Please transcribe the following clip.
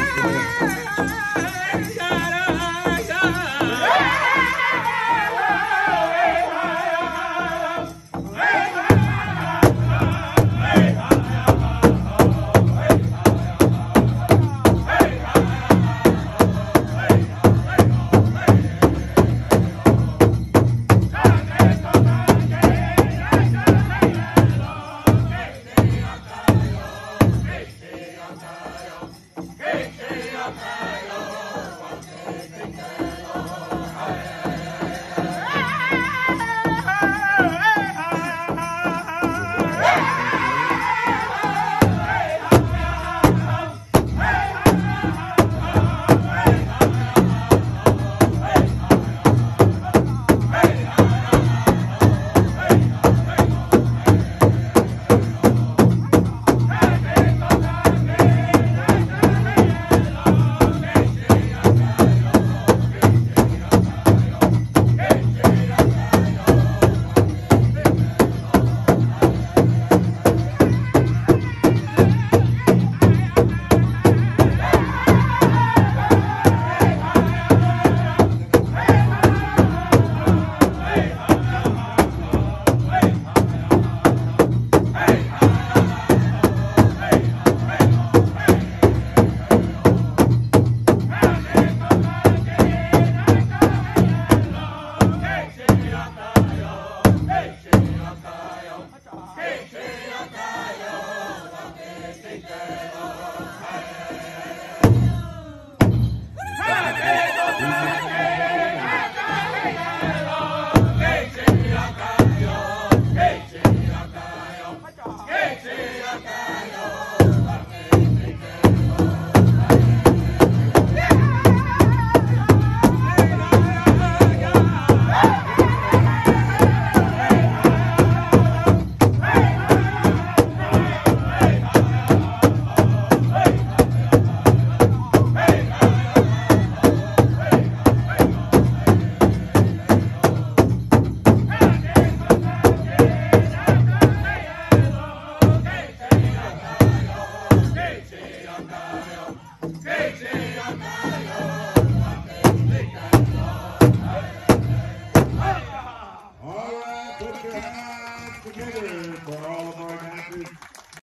Yeah. Put your hands together for all of our athletes.